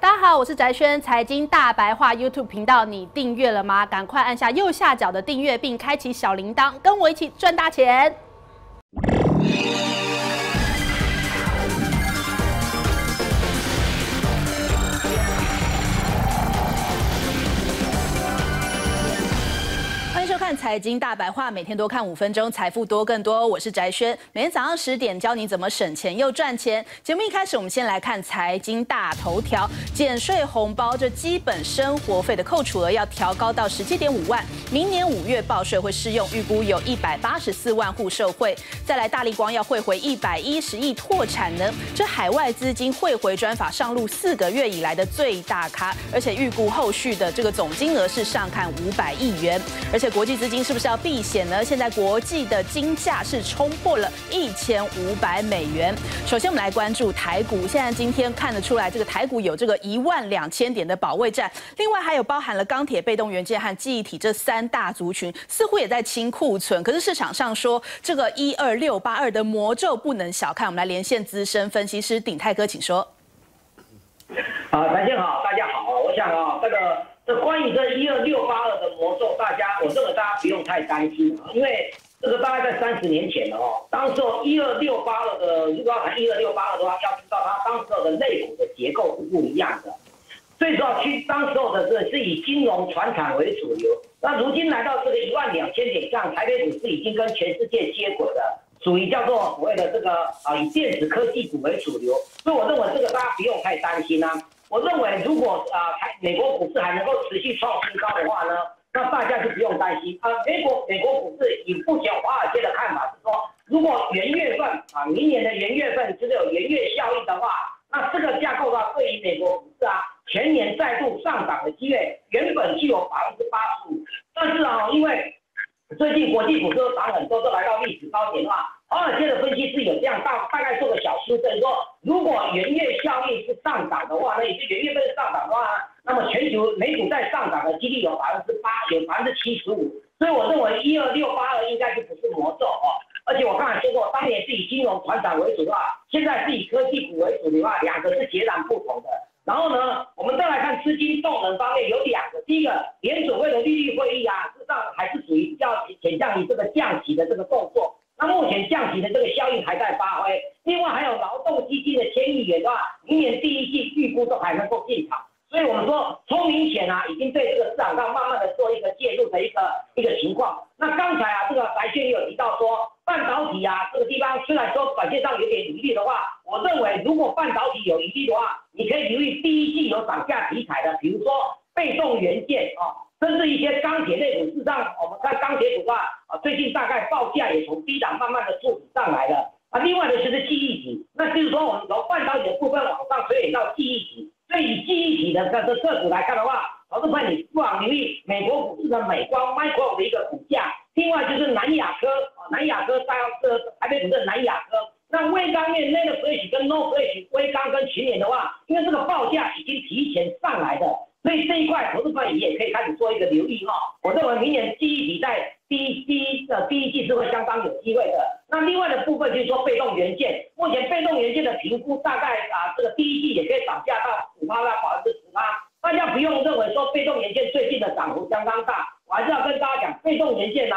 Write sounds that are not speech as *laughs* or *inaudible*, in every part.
大家好，我是翟轩，财经大白话 YouTube 频道，你订阅了吗？赶快按下右下角的订阅，并开启小铃铛，跟我一起赚大钱。看财经大白话，每天多看五分钟，财富多更多。我是翟轩，每天早上十点教你怎么省钱又赚钱。节目一开始，我们先来看财经大头条：减税红包，这基本生活费的扣除额要调高到十七点五万，明年五月报税会适用，预估有一百八十四万户受惠。再来，大力光要汇回一百一十亿拓产能，这海外资金汇回专法上路四个月以来的最大咖，而且预估后续的这个总金额是上看五百亿元，而且国际。资金是不是要避险呢？现在国际的金价是冲破了一千五百美元。首先，我们来关注台股。现在今天看得出来，这个台股有这个一万两千点的保卫战。另外，还有包含了钢铁、被动元件和记忆体这三大族群，似乎也在清库存。可是市场上说，这个一二六八二的魔咒不能小看。我们来连线资深分析师鼎泰哥，请说。好，大家好，大家好。我想啊，这个。这关于这一二六八二的魔咒，大家我认为大家不用太担心啊，因为这个大概在三十年前了哦。当时候一二六八二的，如果要谈一二六八二的话，要知道它当时候的内股的结构是不一样的。最主要去当时候的是是以金融、船产为主流，那如今来到这个一万两千点上，台北股市已经跟全世界接轨了，属于叫做所谓的这个啊以电子科技股为主流，所以我认为这个大家不用太担心啊。我认为，如果啊，美国股市还能够持续创新高的话呢，那大家就不用担心啊。美国美国股市以目前华尔街的看法是说，如果元月份啊，明年的元月份就是有元月效应的话，那这个架构的话，对于美国股市啊，全年再度上涨的机会原本就有百分之八十五，但是啊，因为最近国际股市都涨很多，都来到历史高点的话。华尔街的分析师有这样大大概做个小修正，说如果元月效应是上涨的话，那也就元月份上涨的话，那么全球美股在上涨的几率有百分之八，有百分之七十五。所以我认为一二六八二应该就不是魔咒哦。而且我刚才说过，当年是以金融、船长为主的话，现在是以科技股为主的话，两个是截然不同的。然后呢，我们再来看资金动能方面有两个，第一个联储会的利率会议啊，事实上还是属于比较倾向于这个降息的这个动作。那目前降息的这个效应还在发挥，另外还有劳动基金的千亿元的话，明年第一季预估都还能够进场，所以我们说聪明险啊，已经对这个市场上慢慢的做一个介入的一个一个情况。那刚才啊，这个白轩也有提到说，半导体啊这个地方虽然说短线上有点疑虑的话，我认为如果半导体有疑虑的话，你可以留意第一季有涨价题材的，比如说被动元件啊。甚至一些钢铁类股，事实上，我们看钢铁股啊，啊，最近大概报价也从低档慢慢的做上来了。啊，另外的就是记忆体，那就是说我们从半导体的部分往上推演到记忆体。所以以记忆体的这这个股来看的话，投资朋友你不妨留意美国股市的美光 Micro 的一个股价。另外就是南亚科，啊，南亚科大这台北股的南亚科。那微钢面那个 Flash 跟 No Flash 微钢跟群联的话，因为这个报价已经提前上来的。所以这一块投资方也可以开始做一个留意哈。我认为明年第一季在第一第一的第一季是会相当有机会的。那另外的部分就是说被动元件，目前被动元件的评估大概啊，这个第一季也可以涨价到五趴到百分之十趴。大家不用认为说被动元件最近的涨幅相当大，我还是要跟大家讲，被动元件呢，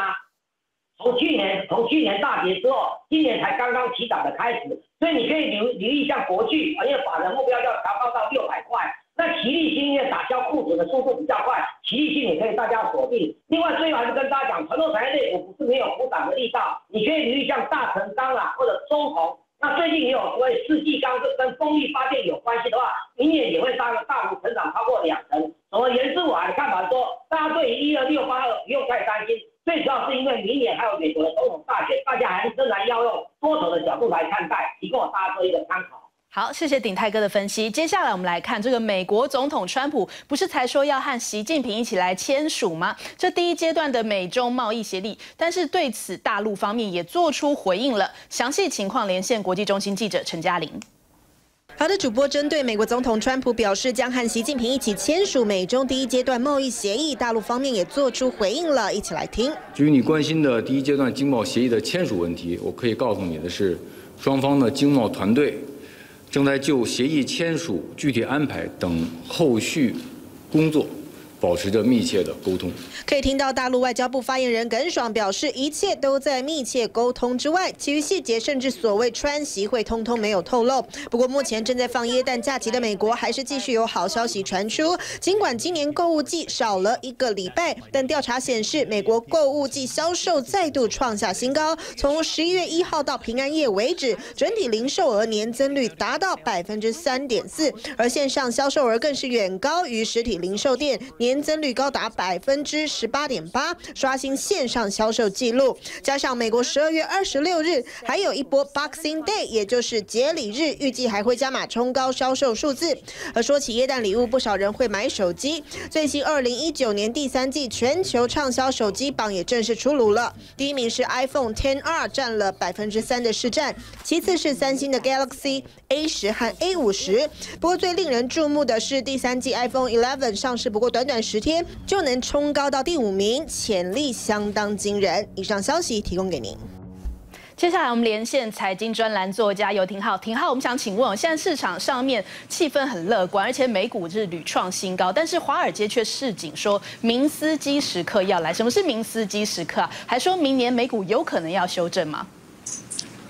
从去年从去年大跌之后，今年才刚刚起涨的开始。所以你可以留留意一下国巨，因为法人目标要调高到六百块。那齐力新因为打消库存的速度比较快，齐力新也可以大家锁定。另外，最后还是跟大家讲，传统产业类股不是没有补涨的力道，你可以留意像大成钢啊，或者中红。那最近也有所谓四季钢跟跟风力发电有关系的话，明年也会大大幅成长超过两成。总而言之，我还是看法说，大家对一二六八二不用太担心。最主要是因为明年还有美国的总统大选，大家还是仍然要用多头的角度来看待，提供大家做一个参考。好，谢谢鼎泰哥的分析。接下来我们来看这个美国总统川普，不是才说要和习近平一起来签署吗？这第一阶段的美中贸易协议，但是对此大陆方面也做出回应了。详细情况连线国际中心记者陈嘉玲。好的，主播针对美国总统川普表示将和习近平一起签署美中第一阶段贸易协议，大陆方面也做出回应了，一起来听。至于你关心的第一阶段经贸协议的签署问题，我可以告诉你的是，双方的经贸团队。正在就协议签署、具体安排等后续工作。保持着密切的沟通。可以听到大陆外交部发言人耿爽表示，一切都在密切沟通之外，其余细节甚至所谓川习会通通没有透露。不过，目前正在放耶诞假期的美国还是继续有好消息传出。尽管今年购物季少了一个礼拜，但调查显示，美国购物季销售再度创下新高。从十一月一号到平安夜为止，整体零售额年增率达到百分之三点四，而线上销售额更是远高于实体零售店年。年增率高达百分之十八点八，刷新线上销售记录。加上美国十二月二十六日还有一波 Boxing Day，也就是节礼日，预计还会加码冲高销售数字。而说起耶诞礼物，不少人会买手机。最新二零一九年第三季全球畅销手机榜也正式出炉了，第一名是 iPhone 10R，占了百分之三的市占，其次是三星的 Galaxy A 十和 A 五十。不过最令人注目的是第三季 iPhone 11上市不过短短。十天就能冲高到第五名，潜力相当惊人。以上消息提供给您。接下来我们连线财经专栏作家尤廷浩，廷浩，我们想请问，现在市场上面气氛很乐观，而且美股是屡创新高，但是华尔街却市井说明斯基时刻要来。什么是明斯基时刻啊？还说明年美股有可能要修正吗？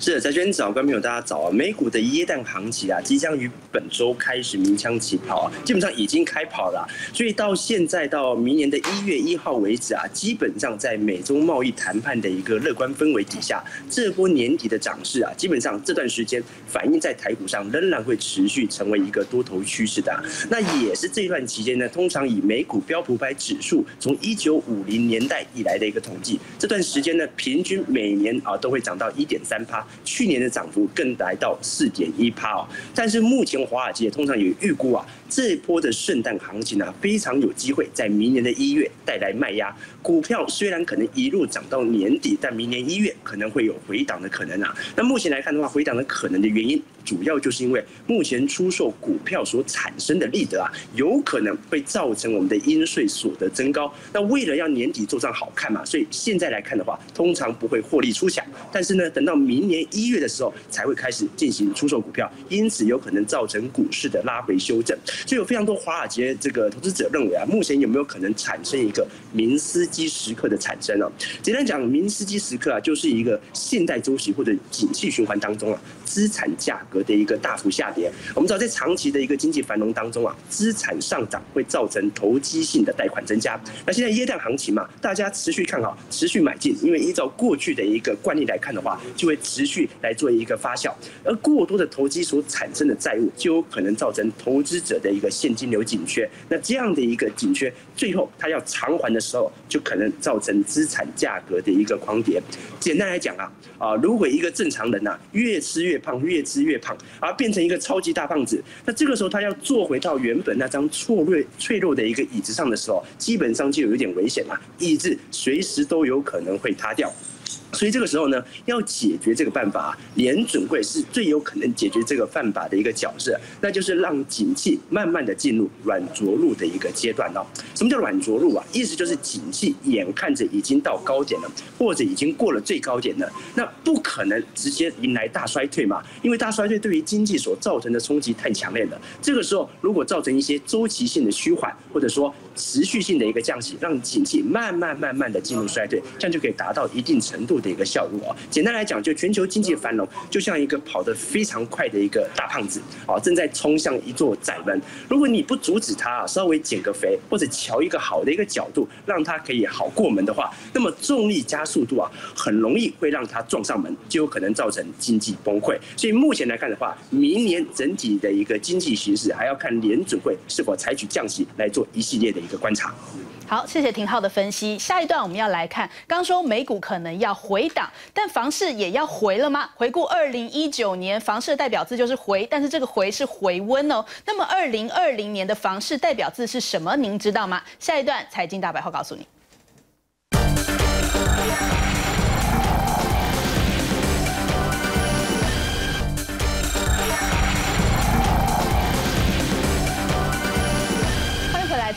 是的，在这边早，观众朋友大家早啊！美股的耶诞行情啊，即将于本周开始鸣枪起跑啊，基本上已经开跑了。所以到现在到明年的一月一号为止啊，基本上在美中贸易谈判的一个乐观氛围底下，这波年底的涨势啊，基本上这段时间反映在台股上仍然会持续成为一个多头趋势的。那也是这段期间呢，通常以美股标普百指数从一九五零年代以来的一个统计，这段时间呢，平均每年啊都会涨到一点三趴。去年的涨幅更来到四点一趴哦，但是目前华尔街通常也预估啊，这一波的圣诞行情啊，非常有机会在明年的一月带来卖压。股票虽然可能一路涨到年底，但明年一月可能会有回档的可能啊。那目前来看的话，回档的可能的原因，主要就是因为目前出售股票所产生的利得啊，有可能会造成我们的应税所得增高。那为了要年底做账好看嘛，所以现在来看的话，通常不会获利出响。但是呢，等到明年一月的时候，才会开始进行出售股票，因此有可能造成股市的拉回修正。所以有非常多华尔街这个投资者认为啊，目前有没有可能产生一个明斯？基时刻的产生啊，简单讲，明斯基时刻啊，就是一个现代周期或者景气循环当中啊，资产价格的一个大幅下跌。我们知道，在长期的一个经济繁荣当中啊，资产上涨会造成投机性的贷款增加。那现在耶诞行情嘛，大家持续看好，持续买进，因为依照过去的一个惯例来看的话，就会持续来做一个发酵。而过多的投机所产生的债务，就有可能造成投资者的一个现金流紧缺。那这样的一个紧缺，最后他要偿还的时候，就可能造成资产价格的一个狂跌。简单来讲啊，啊，如果一个正常人呐，越吃越胖，越吃越胖，而变成一个超级大胖子，那这个时候他要坐回到原本那张错略脆弱的一个椅子上的时候，基本上就有一点危险了，椅子随时都有可能会塌掉。所以这个时候呢，要解决这个办法，联准会是最有可能解决这个办法的一个角色，那就是让景气慢慢的进入软着陆的一个阶段哦。什么叫软着陆啊？意思就是景气眼看着已经到高点了，或者已经过了最高点了，那不可能直接迎来大衰退嘛？因为大衰退对于经济所造成的冲击太强烈了。这个时候如果造成一些周期性的趋缓，或者说持续性的一个降息，让景气慢慢慢慢的进入衰退，这样就可以达到一定程度。的一个效果啊，简单来讲，就全球经济繁荣，就像一个跑得非常快的一个大胖子啊，正在冲向一座窄门。如果你不阻止他，稍微减个肥，或者调一个好的一个角度，让他可以好过门的话，那么重力加速度啊，很容易会让他撞上门，就有可能造成经济崩溃。所以目前来看的话，明年整体的一个经济形势，还要看联准会是否采取降息来做一系列的一个观察。好，谢谢廷浩的分析。下一段我们要来看，刚说美股可能要回档，但房市也要回了吗？回顾二零一九年，房市的代表字就是回，但是这个回是回温哦。那么二零二零年的房市代表字是什么？您知道吗？下一段财经大白话告诉你。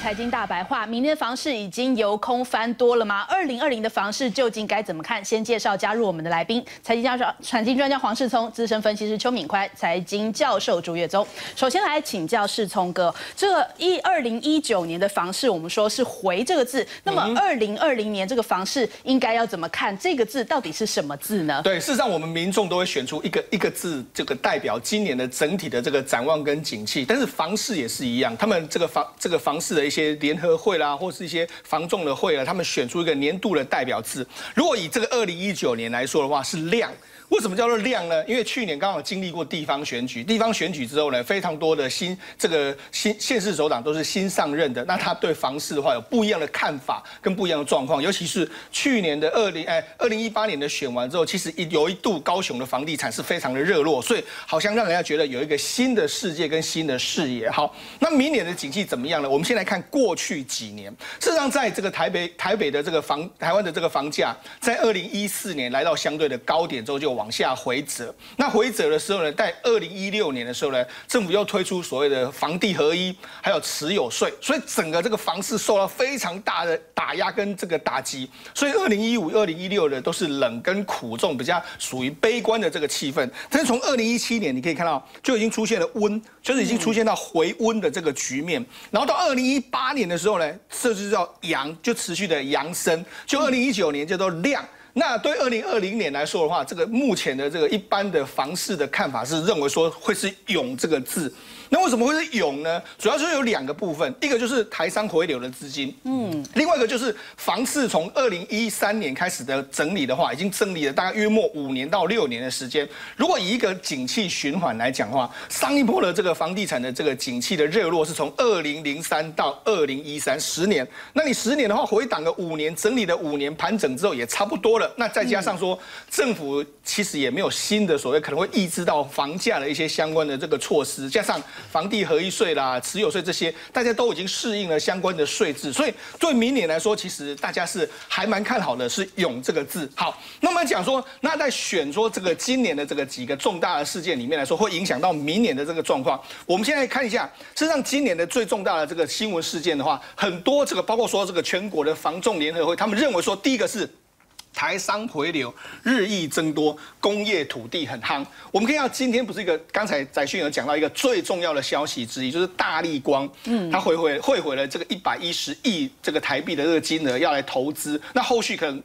财经大白话，明年的房市已经由空翻多了吗？二零二零的房市究竟该怎么看？先介绍加入我们的来宾，财经教授、财经专家黄世聪，资深分析师邱敏宽，财经教授朱月宗。首先来请教世聪哥，这个一二零一九年的房市，我们说是回这个字，那么二零二零年这个房市应该要怎么看？这个字到底是什么字呢？对，事实上我们民众都会选出一个一个字，这个代表今年的整体的这个展望跟景气，但是房市也是一样，他们这个房这个房市的一些联合会啦，或是一些房仲的会啦，他们选出一个年度的代表字。如果以这个二零一九年来说的话，是量。为什么叫做量呢？因为去年刚好经历过地方选举，地方选举之后呢，非常多的新这个新县市首长都是新上任的，那他对房市的话有不一样的看法跟不一样的状况。尤其是去年的二零哎二零一八年的选完之后，其实一有一度高雄的房地产是非常的热络，所以好像让人家觉得有一个新的世界跟新的视野。好，那明年的景气怎么样呢？我们先来看过去几年，事实上在这个台北台北的这个房台湾的这个房价，在二零一四年来到相对的高点之后就。往下回折，那回折的时候呢，在二零一六年的时候呢，政府又推出所谓的房地合一，还有持有税，所以整个这个房市受到非常大的打压跟这个打击，所以二零一五、二零一六的都是冷跟苦重，比较属于悲观的这个气氛。但是从二零一七年你可以看到，就已经出现了温，就是已经出现到回温的这个局面。然后到二零一八年的时候呢，这就叫阳，就持续的扬升。就二零一九年，叫做亮。那对二零二零年来说的话，这个目前的这个一般的房市的看法是认为说会是“勇”这个字。那为什么会是涌呢？主要是有两个部分，一个就是台商回流的资金，嗯，另外一个就是房市从二零一三年开始的整理的话，已经整理了大概约莫五年到六年的时间。如果以一个景气循环来讲的话，上一波的这个房地产的这个景气的热络是从二零零三到二零一三十年，那你十年的话回档个五年，整理了五年盘整之后也差不多了。那再加上说政府其实也没有新的所谓可能会抑制到房价的一些相关的这个措施，加上。房地合一税啦、持有税这些，大家都已经适应了相关的税制，所以对明年来说，其实大家是还蛮看好的，是“勇”这个字。好，那么讲说，那在选说这个今年的这个几个重大的事件里面来说，会影响到明年的这个状况。我们现在看一下，实际上今年的最重大的这个新闻事件的话，很多这个包括说这个全国的房仲联合会，他们认为说，第一个是。台商回流日益增多，工业土地很夯。我们可以看到，今天不是一个刚才翟迅有讲到一个最重要的消息之一，就是大力光，嗯，他回回汇回了这个一百一十亿这个台币的这个金额要来投资，那后续可能。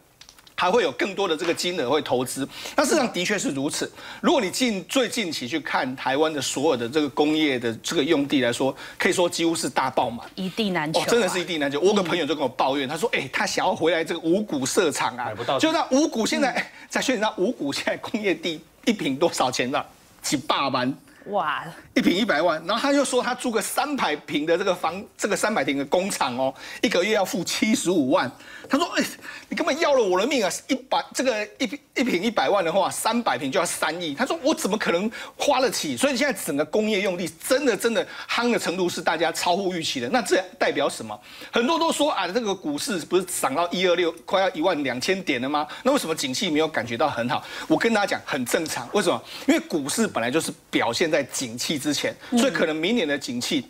还会有更多的这个金额会投资，那事实上的确是如此。如果你近最近期去看台湾的所有的这个工业的这个用地来说，可以说几乎是大爆满，一地难求。真的是一地难求。我有个朋友就跟我抱怨，他说：“哎，他想要回来这个五股设厂啊，买不到。就那五股现在在宣传，五股现在工业地一平多少钱呢？几百万。”哇，一平一百万，然后他就说他租个三百平的这个房，这个三百平的工厂哦，一个月要付七十五万。他说，哎，你根本要了我的命啊！一百这个一一平一百万的话，三百平就要三亿。他说我怎么可能花得起？所以现在整个工业用地真的真的夯的程度是大家超乎预期的。那这代表什么？很多都说啊，这个股市不是涨到一二六，快要一万两千点了吗？那为什么景气没有感觉到很好？我跟大家讲，很正常。为什么？因为股市本来就是表现在。景气之前，所以可能明年的景气。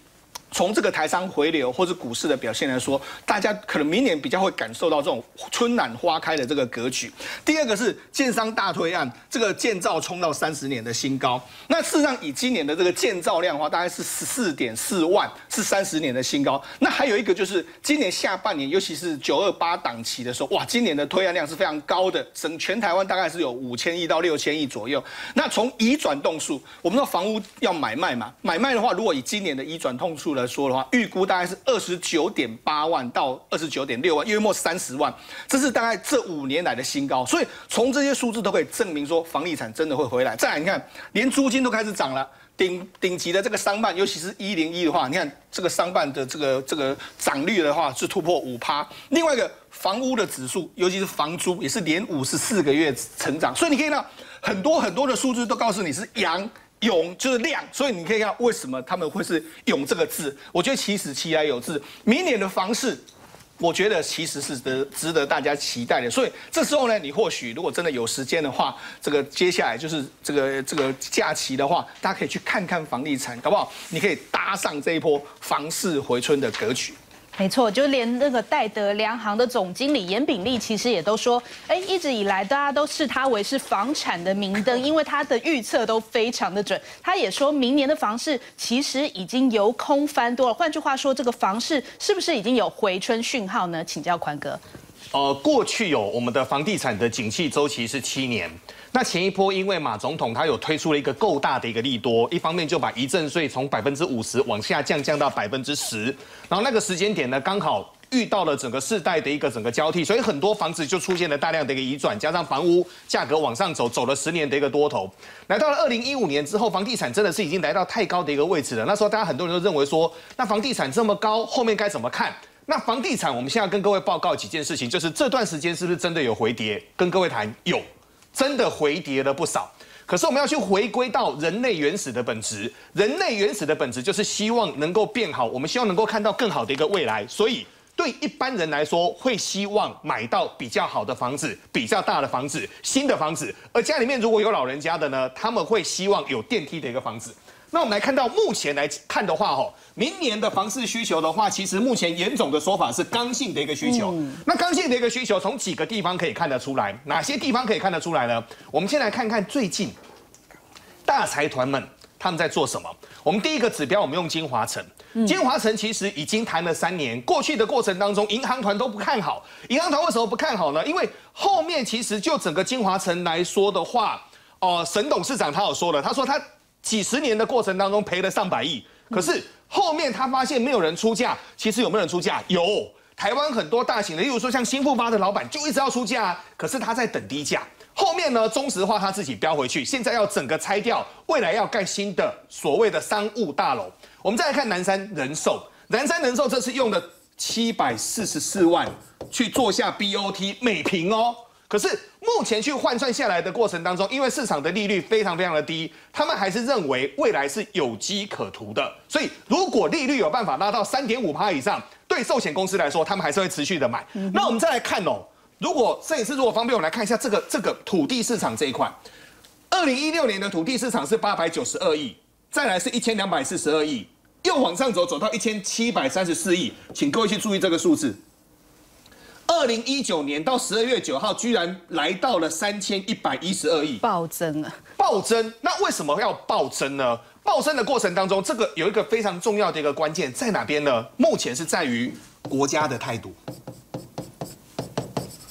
从这个台商回流或者股市的表现来说，大家可能明年比较会感受到这种春暖花开的这个格局。第二个是建商大推案，这个建造冲到三十年的新高。那事实上以今年的这个建造量的话，大概是十四点四万，是三十年的新高。那还有一个就是今年下半年，尤其是九二八档期的时候，哇，今年的推案量是非常高的，整全台湾大概是有五千亿到六千亿左右。那从移转动数，我们说房屋要买卖嘛，买卖的话，如果以今年的移转动数来说的话，预估大概是二十九点八万到二十九点六万，约莫三十万，这是大概这五年来的新高。所以从这些数字都可以证明说，房地产真的会回来。再来，你看，连租金都开始涨了，顶顶级的这个商办，尤其是一零一的话，你看这个商办的这个这个涨率的话是突破五趴。另外一个房屋的指数，尤其是房租，也是连五十四个月成长。所以你可以看到很多很多的数字都告诉你是阳。勇就是量，所以你可以看为什么他们会是勇这个字。我觉得其实其来有志，明年的房市，我觉得其实是得值得大家期待的。所以这时候呢，你或许如果真的有时间的话，这个接下来就是这个这个假期的话，大家可以去看看房地产，搞不好你可以搭上这一波房市回春的格局。没错，就连那个戴德梁行的总经理严炳立，其实也都说，哎，一直以来大家都视他为是房产的明灯，因为他的预测都非常的准。他也说明年的房市其实已经由空翻多了。换句话说，这个房市是不是已经有回春讯号呢？请教宽哥。呃，过去有我们的房地产的景气周期是七年。那前一波因为马总统他有推出了一个够大的一个利多，一方面就把遗赠税从百分之五十往下降降到百分之十，然后那个时间点呢刚好遇到了整个世代的一个整个交替，所以很多房子就出现了大量的一个移转，加上房屋价格往上走，走了十年的一个多头，来到了二零一五年之后，房地产真的是已经来到太高的一个位置了。那时候大家很多人都认为说，那房地产这么高，后面该怎么看？那房地产我们现在跟各位报告几件事情，就是这段时间是不是真的有回跌？跟各位谈有。真的回跌了不少，可是我们要去回归到人类原始的本质。人类原始的本质就是希望能够变好，我们希望能够看到更好的一个未来。所以对一般人来说，会希望买到比较好的房子、比较大的房子、新的房子。而家里面如果有老人家的呢，他们会希望有电梯的一个房子。那我们来看到目前来看的话，吼，明年的房市需求的话，其实目前严总的说法是刚性的一个需求。那刚性的一个需求，从几个地方可以看得出来，哪些地方可以看得出来呢？我们先来看看最近大财团们他们在做什么。我们第一个指标，我们用金华城。金华城其实已经谈了三年，过去的过程当中，银行团都不看好。银行团为什么不看好呢？因为后面其实就整个金华城来说的话，哦，沈董事长他有说了，他说他。几十年的过程当中赔了上百亿，可是后面他发现没有人出价。其实有没有人出价？有，台湾很多大型的，例如说像新复发的老板就一直要出价，可是他在等低价。后面呢，中石化他自己标回去，现在要整个拆掉，未来要盖新的所谓的商务大楼。我们再来看南山人寿，南山人寿这次用了七百四十四万去做下 BOT 每平哦。可是目前去换算下来的过程当中，因为市场的利率非常非常的低，他们还是认为未来是有机可图的。所以如果利率有办法拉到三点五趴以上，对寿险公司来说，他们还是会持续的买。那我们再来看哦，如果摄影师如果方便，我们来看一下这个这个土地市场这一块。二零一六年的土地市场是八百九十二亿，再来是一千两百四十二亿，又往上走走到一千七百三十四亿，请各位去注意这个数字。二零一九年到十二月九号，居然来到了三千一百一十二亿，暴增啊！暴增，那为什么要暴增呢？暴增的过程当中，这个有一个非常重要的一个关键在哪边呢？目前是在于国家的态度。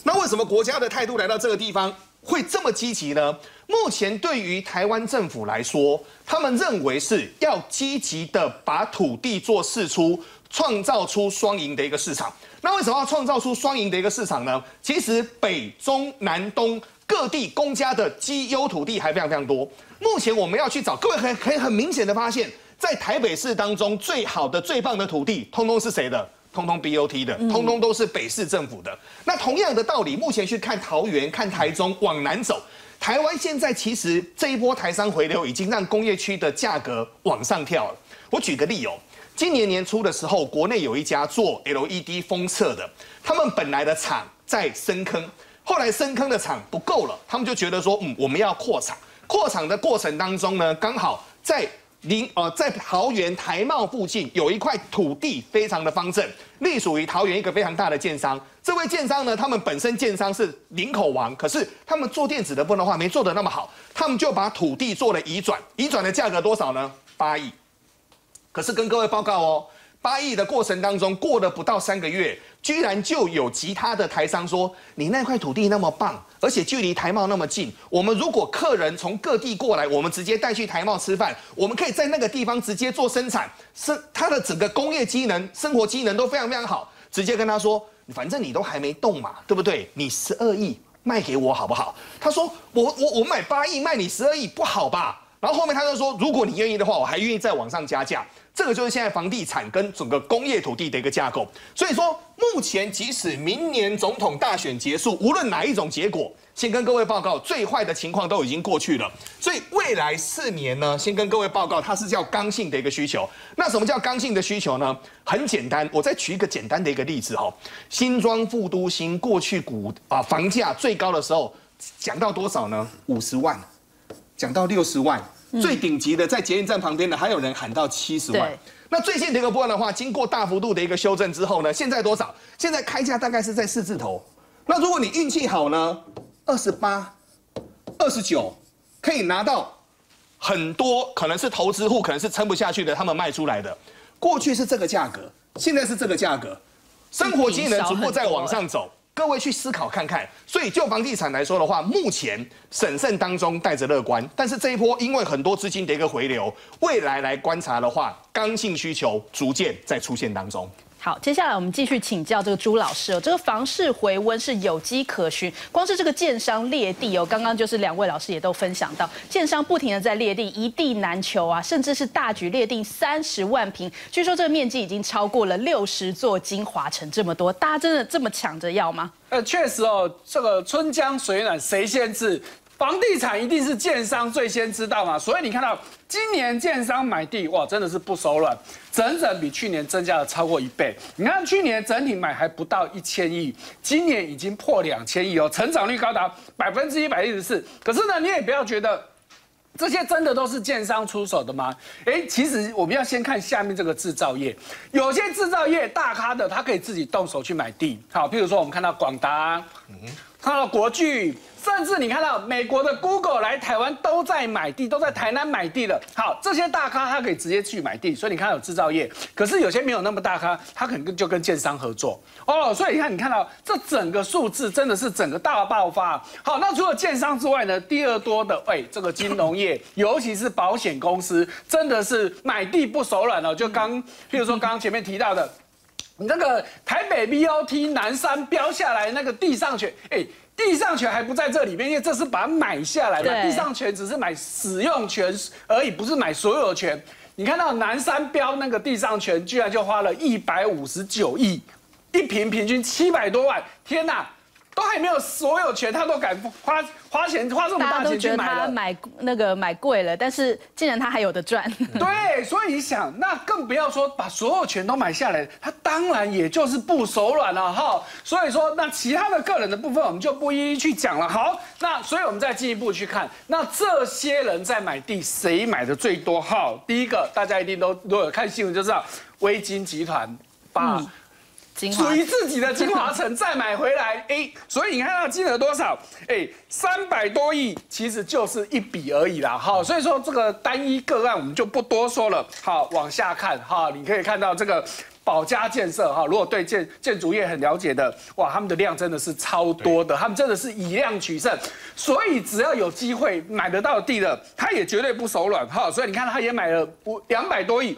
那为什么国家的态度来到这个地方会这么积极呢？目前对于台湾政府来说，他们认为是要积极的把土地做释出，创造出双赢的一个市场。那为什么要创造出双赢的一个市场呢？其实北中南东各地公家的基优土地还非常非常多。目前我们要去找，各位可以可以很明显的发现，在台北市当中最好的、最棒的土地，通通是谁的？通通 BOT 的，通通都是北市政府的。那同样的道理，目前去看桃园、看台中，往南走，台湾现在其实这一波台商回流，已经让工业区的价格往上跳了。我举个例哦。今年年初的时候，国内有一家做 LED 封测的，他们本来的厂在深坑，后来深坑的厂不够了，他们就觉得说，嗯，我们要扩厂。扩厂的过程当中呢，刚好在林呃在桃园台茂附近有一块土地非常的方正，隶属于桃园一个非常大的建商。这位建商呢，他们本身建商是林口王，可是他们做电子的不能话没做的那么好，他们就把土地做了移转，移转的价格多少呢？八亿。可是跟各位报告哦，八亿的过程当中，过了不到三个月，居然就有其他的台商说：“你那块土地那么棒，而且距离台贸那么近，我们如果客人从各地过来，我们直接带去台贸吃饭，我们可以在那个地方直接做生产，生它的整个工业机能、生活机能都非常非常好。”直接跟他说：“反正你都还没动嘛，对不对？你十二亿卖给我好不好？”他说：“我我我买八亿卖你十二亿不好吧？”然后后面他就说：“如果你愿意的话，我还愿意再往上加价。”这个就是现在房地产跟整个工业土地的一个架构。所以说，目前即使明年总统大选结束，无论哪一种结果，先跟各位报告，最坏的情况都已经过去了。所以未来四年呢，先跟各位报告，它是叫刚性的一个需求。那什么叫刚性的需求呢？很简单，我再举一个简单的一个例子哈。新庄副都新过去股啊房价最高的时候，讲到多少呢？五十万，讲到六十万。最顶级的在捷运站旁边的，还有人喊到七十万。那最近的一个波的话，经过大幅度的一个修正之后呢，现在多少？现在开价大概是在四字头。那如果你运气好呢，二十八、二十九，可以拿到很多，可能是投资户，可能是撑不下去的，他们卖出来的。过去是这个价格，现在是这个价格，生活机能逐步在往上走。各位去思考看看，所以就房地产来说的话，目前审慎当中带着乐观，但是这一波因为很多资金的一个回流，未来来观察的话，刚性需求逐渐在出现当中。好，接下来我们继续请教这个朱老师哦。这个房市回温是有迹可循，光是这个建商裂地哦，刚刚就是两位老师也都分享到，建商不停的在裂地，一地难求啊，甚至是大举裂地三十万平，据说这个面积已经超过了六十座金华城这么多，大家真的这么抢着要吗？呃，确实哦，这个春江水暖谁先知？房地产一定是建商最先知道嘛，所以你看到今年建商买地哇，真的是不手软，整整比去年增加了超过一倍。你看去年整体买还不到一千亿，今年已经破两千亿哦，成长率高达百分之一百一十四。可是呢，你也不要觉得这些真的都是建商出手的吗？哎，其实我们要先看下面这个制造业，有些制造业大咖的，他可以自己动手去买地。好，譬如说我们看到广达，看到国巨。甚至你看到美国的 Google 来台湾都在买地，都在台南买地了。好，这些大咖他可以直接去买地，所以你看有制造业。可是有些没有那么大咖，他可能就跟建商合作哦。所以你看，你看到这整个数字真的是整个大爆发。好，那除了建商之外呢，第二多的哎，这个金融业，*laughs* 尤其是保险公司，真的是买地不手软哦。就刚，譬如说刚刚前面提到的，你那个台北 BOT 南山标下来那个地上权，哎。地上权还不在这里面，因为这是把它买下来的。地上权只是买使用权而已，不是买所有权。你看到南山标那个地上权，居然就花了一百五十九亿，一平平均七百多万，天哪！都还没有所有权，他都敢花花钱花这么大钱去买了。买那个买贵了，但是竟然他还有的赚。*laughs* 对，所以你想，那更不要说把所有权都买下来，他当然也就是不手软了哈。所以说，那其他的个人的部分我们就不一一去讲了。好，那所以我们再进一步去看，那这些人在买地，谁买的最多？哈，第一个大家一定都都有看新闻就知道，微金集团把。属于自己的精华城 *laughs* 再买回来，哎，所以你看到金额多少？哎，三百多亿，其实就是一笔而已啦。好，所以说这个单一个案我们就不多说了。好，往下看哈，你可以看到这个保家建设哈，如果对建建筑业很了解的，哇，他们的量真的是超多的，他们真的是以量取胜。所以只要有机会买得到地的，他也绝对不手软哈。所以你看他也买了五两百多亿。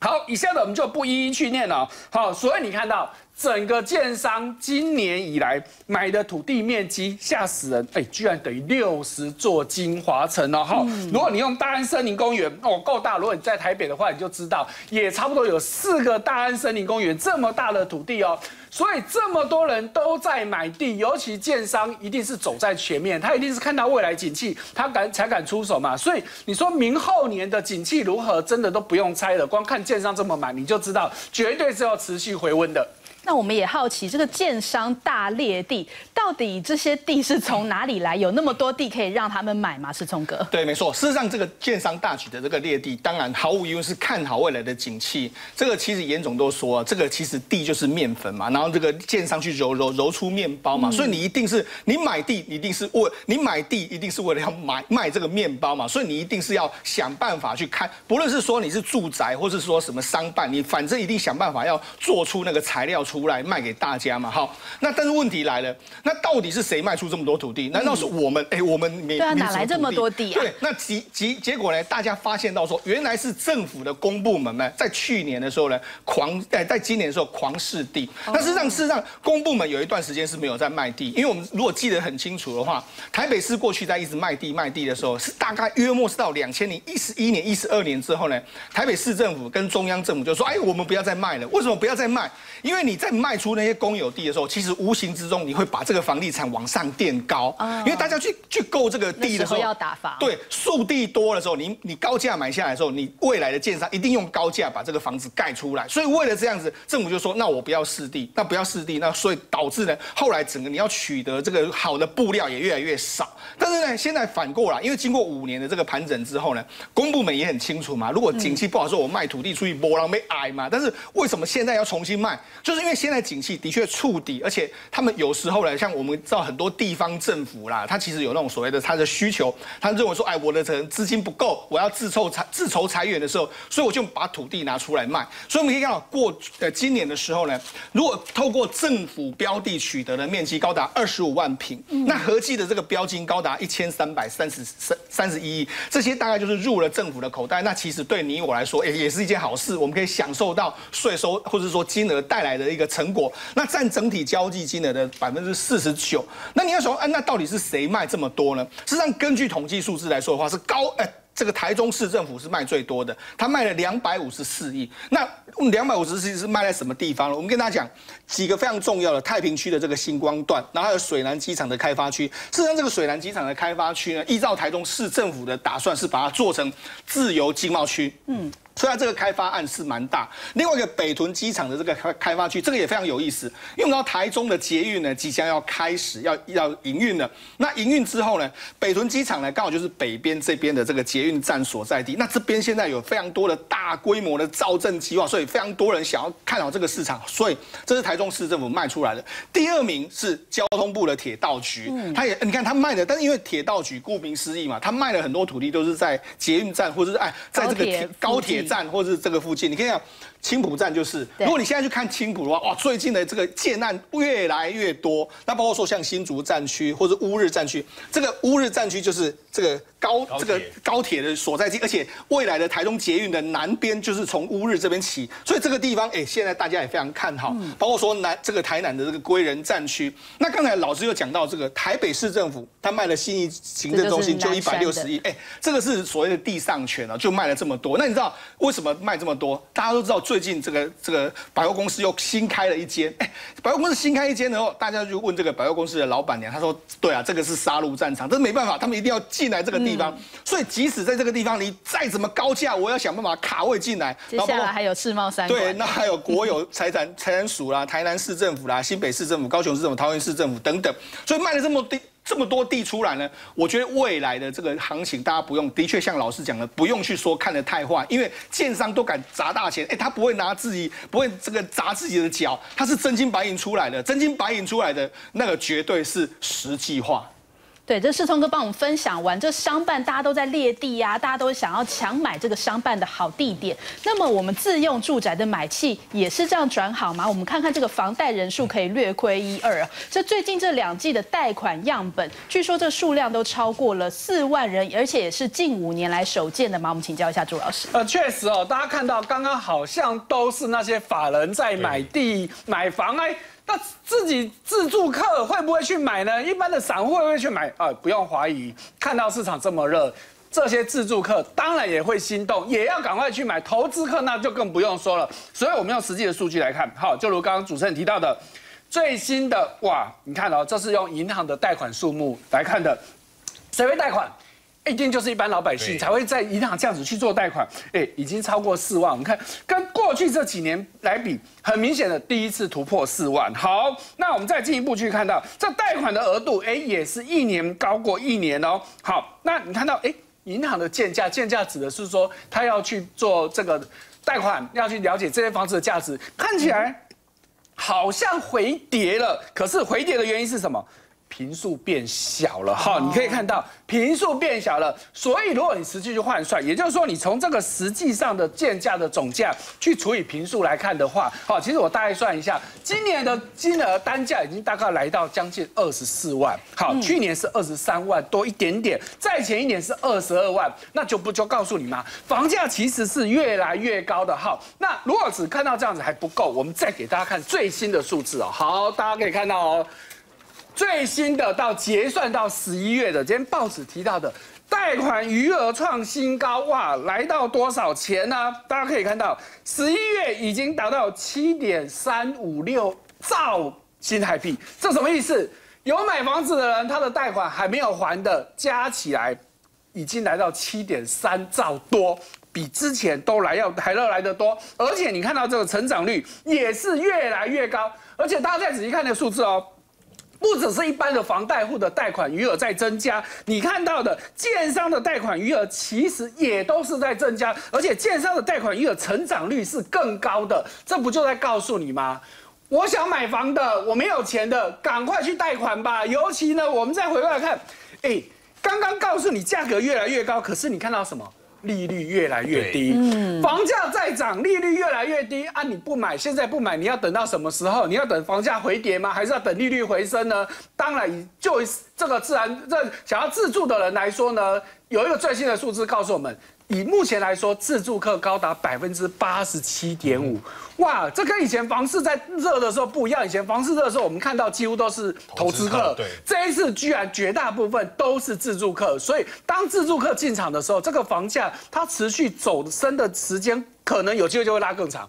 好，以下的我们就不一一去念了。好，所以你看到整个建商今年以来买的土地面积吓死人，哎，居然等于六十座金华城哦。好，如果你用大安森林公园哦，够大。如果你在台北的话，你就知道也差不多有四个大安森林公园这么大的土地哦。所以这么多人都在买地，尤其建商一定是走在前面，他一定是看到未来景气，他敢才敢出手嘛。所以你说明后年的景气如何，真的都不用猜了，光看建商这么买，你就知道绝对是要持续回温的。那我们也好奇，这个建商大裂地，到底这些地是从哪里来？有那么多地可以让他们买吗？是聪哥？对，没错。事实上，这个建商大举的这个裂地，当然毫无疑问是看好未来的景气。这个其实严总都说，这个其实地就是面粉嘛，然后这个建商去揉揉揉出面包嘛，所以你一定是你买地一定是为你买地一定是为了要买卖这个面包嘛，所以你一定是要想办法去看，不论是说你是住宅或是说什么商办，你反正一定想办法要做出那个材料出。出来卖给大家嘛？好，那但是问题来了，那到底是谁卖出这么多土地？难道是我们？哎，我们没对啊，哪来这么多地啊？对，那结结结果呢？大家发现到说，原来是政府的公部门呢，在去年的时候呢，狂哎，在今年的时候狂试地。那事实上事实上，公部门有一段时间是没有在卖地，因为我们如果记得很清楚的话，台北市过去在一直卖地卖地的时候，是大概约莫是到两千零一十一年、一十二年之后呢，台北市政府跟中央政府就说，哎，我们不要再卖了。为什么不要再卖？因为你。在卖出那些公有地的时候，其实无形之中你会把这个房地产往上垫高，因为大家去去购这个地的时候要打房，对，速地多的时候，你你高价买下来的时候，你未来的建商一定用高价把这个房子盖出来。所以为了这样子，政府就说，那我不要试地，那不要试地，那所以导致呢，后来整个你要取得这个好的布料也越来越少。但是呢，现在反过来，因为经过五年的这个盘整之后呢，公部门也很清楚嘛，如果景气不好，说我卖土地出去，波浪被矮嘛。但是为什么现在要重新卖？就是因为现在景气的确触底，而且他们有时候呢，像我们知道很多地方政府啦，他其实有那种所谓的他的需求，他认为说，哎，我的可能资金不够，我要自筹财自筹财源的时候，所以我就把土地拿出来卖。所以我们可以看到，过呃今年的时候呢，如果透过政府标的取得的面积高达二十五万平，那合计的这个标金高达一千三百三十三三十一亿，这些大概就是入了政府的口袋。那其实对你我来说，也也是一件好事，我们可以享受到税收或者说金额带带来的一个成果。那占整体交际金额的百分之四十九。那你要说，哎，那到底是谁卖这么多呢？实际上，根据统计数字来说的话，是高哎。这个台中市政府是卖最多的，他卖了两百五十四亿。那两百五十四亿是卖在什么地方呢？我们跟大家讲几个非常重要的太平区的这个星光段，然后还有水南机场的开发区。事实上，这个水南机场的开发区呢，依照台中市政府的打算，是把它做成自由经贸区。嗯。虽然这个开发案是蛮大，另外一个北屯机场的这个开开发区，这个也非常有意思。因为我们知道台中的捷运呢，即将要开始要要营运了。那营运之后呢，北屯机场呢，刚好就是北边这边的这个捷运站所在地。那这边现在有非常多的大规模的造镇计划，所以非常多人想要看好这个市场。所以这是台中市政府卖出来的。第二名是交通部的铁道局，他也你看他卖的，但是因为铁道局顾名思义嘛，他卖了很多土地都是在捷运站或者是哎在这个高铁。站或是这个附近，你可以讲青浦站就是。如果你现在去看青浦的话，哇，最近的这个建案越来越多。那包括说像新竹站区或者乌日站区，这个乌日站区就是这个。高这个高铁的所在地，而且未来的台中捷运的南边就是从乌日这边起，所以这个地方哎，现在大家也非常看好。包括说南这个台南的这个归仁站区，那刚才老师又讲到这个台北市政府，他卖了新义行政中心就一百六十亿，哎，这个是所谓的地上权啊，就卖了这么多。那你知道为什么卖这么多？大家都知道最近这个这个百货公司又新开了一间，哎，百货公司新开一间的后，大家就问这个百货公司的老板娘，她说：对啊，这个是杀戮战场，这没办法，他们一定要进来这个。地方，所以即使在这个地方，你再怎么高价，我要想办法卡位进来。接下来还有世贸三对，那还有国有财产财产署啦、台南市政府啦、新北市政府、高雄市政府、桃园市政府等等，所以卖了这么地这么多地出来呢，我觉得未来的这个行情，大家不用，的确像老师讲的，不用去说看的太坏，因为建商都敢砸大钱，哎，他不会拿自己，不会这个砸自己的脚，他是真金白银出来的，真金白银出来的那个绝对是实际化。对，这世聪哥帮我们分享完，这商办大家都在列地呀，大家都想要抢买这个商办的好地点。那么我们自用住宅的买气也是这样转好吗？我们看看这个房贷人数可以略亏一二啊。这最近这两季的贷款样本，据说这数量都超过了四万人，而且也是近五年来首见的吗？我们请教一下朱老师。呃，确实哦，大家看到刚刚好像都是那些法人在买地买房哎。那自己自住客会不会去买呢？一般的散户会不会去买？啊，不用怀疑，看到市场这么热，这些自住客当然也会心动，也要赶快去买。投资客那就更不用说了。所以我们用实际的数据来看，好，就如刚刚主持人提到的，最新的哇，你看哦，这是用银行的贷款数目来看的，谁会贷款？一定就是一般老百姓才会在银行这样子去做贷款，哎，已经超过四万。我们看跟过去这几年来比，很明显的第一次突破四万。好，那我们再进一步去看到这贷款的额度，哎，也是一年高过一年哦。好，那你看到哎，银行的建价，建价指的是说他要去做这个贷款，要去了解这些房子的价值，看起来好像回跌了。可是回跌的原因是什么？平数变小了哈，你可以看到平数变小了，所以如果你实际去换算，也就是说你从这个实际上的建价的总价去除以平数来看的话，好，其实我大概算一下，今年的金额单价已经大概来到将近二十四万，好，去年是二十三万多一点点，再前一年是二十二万，那就不就告诉你吗？房价其实是越来越高的哈。那如果只看到这样子还不够，我们再给大家看最新的数字哦。好，大家可以看到哦。最新的到结算到十一月的，今天报纸提到的贷款余额创新高，哇，来到多少钱呢？大家可以看到，十一月已经达到七点三五六兆新台币，这什么意思？有买房子的人，他的贷款还没有还的，加起来已经来到七点三兆多，比之前都来要还要来得多，而且你看到这个成长率也是越来越高，而且大家再仔细看那个数字哦。不只是一般的房贷户的贷款余额在增加，你看到的建商的贷款余额其实也都是在增加，而且建商的贷款余额成长率是更高的，这不就在告诉你吗？我想买房的，我没有钱的，赶快去贷款吧。尤其呢，我们再回过来看，哎，刚刚告诉你价格越来越高，可是你看到什么？利率越来越低，房价在涨，利率越来越低啊！你不买，现在不买，你要等到什么时候？你要等房价回跌吗？还是要等利率回升呢？当然，就这个自然这想要自住的人来说呢，有一个最新的数字告诉我们。以目前来说，自住客高达百分之八十七点五，哇，这跟以前房市在热的时候不一样。以前房市热的时候，我们看到几乎都是投资客，对，这一次居然绝大部分都是自住客。所以当自住客进场的时候，这个房价它持续走升的时间，可能有机会就会拉更长。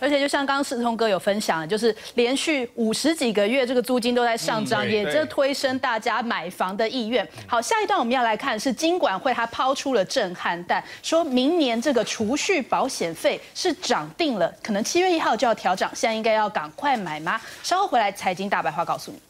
而且就像刚刚世通哥有分享，就是连续五十几个月这个租金都在上涨，也这推升大家买房的意愿。好，下一段我们要来看是金管会它抛出了震撼弹，说明年这个储蓄保险费是涨定了，可能七月一号就要调涨，现在应该要赶快买吗？稍后回来财经大白话告诉你。